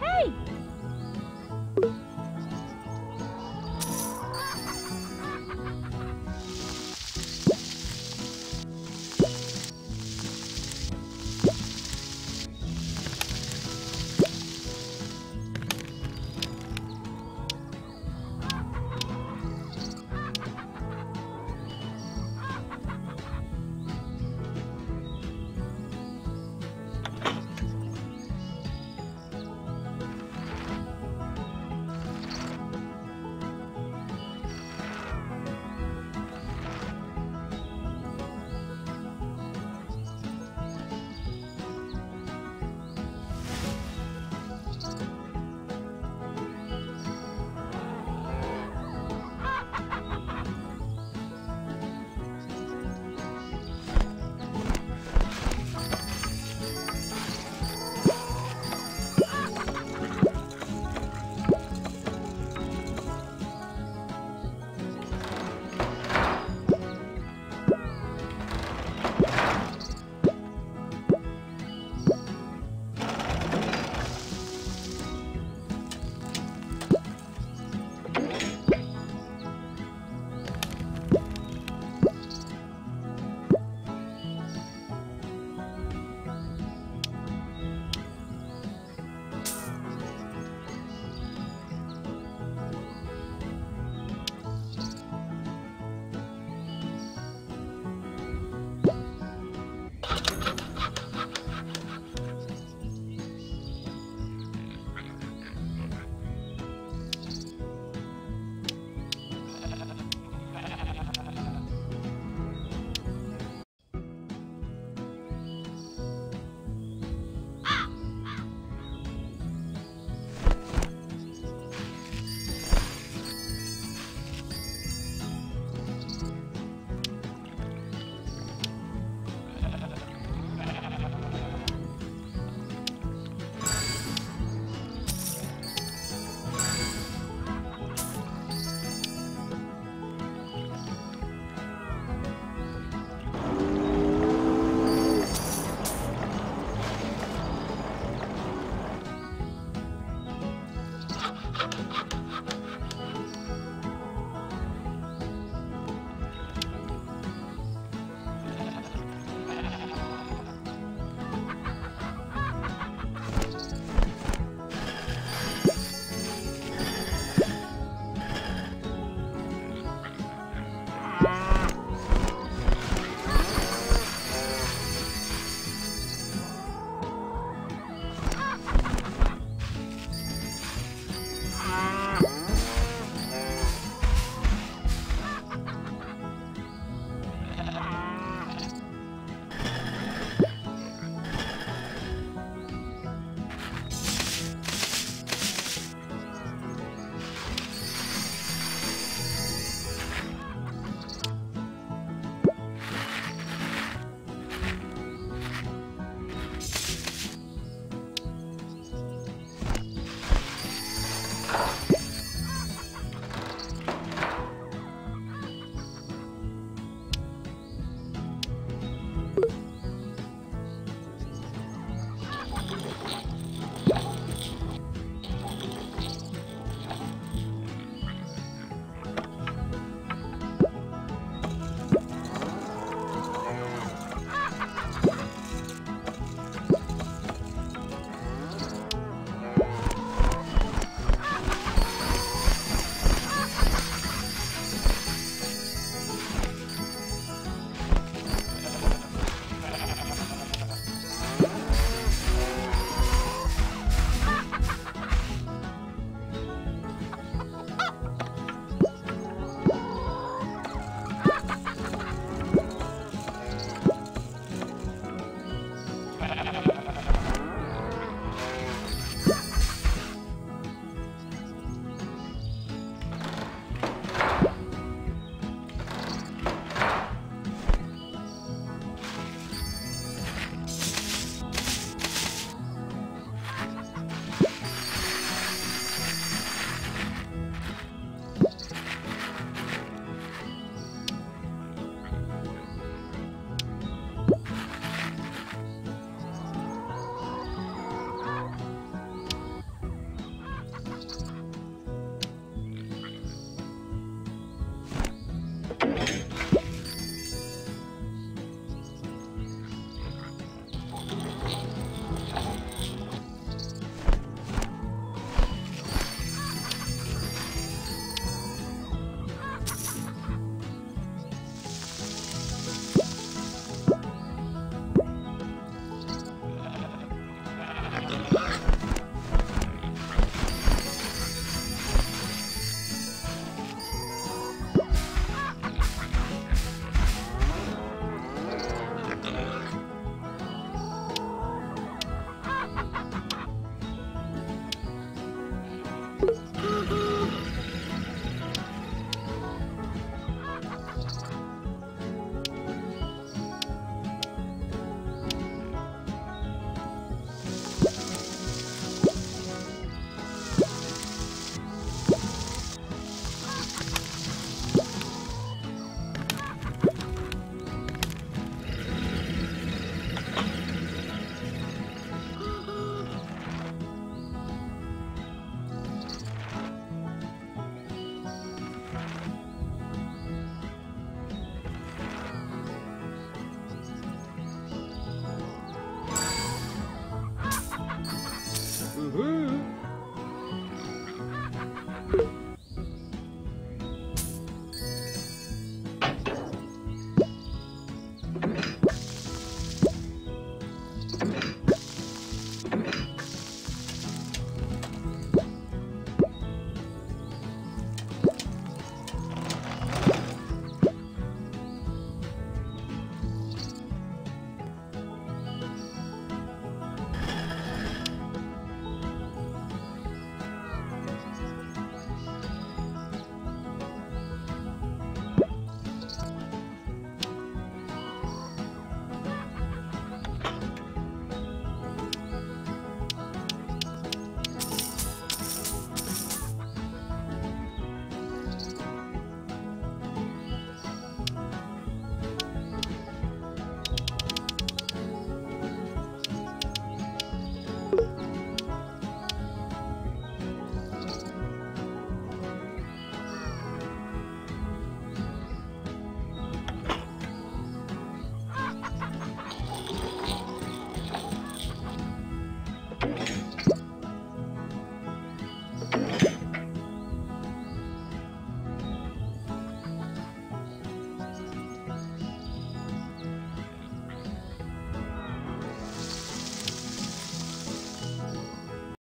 Hey!